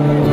you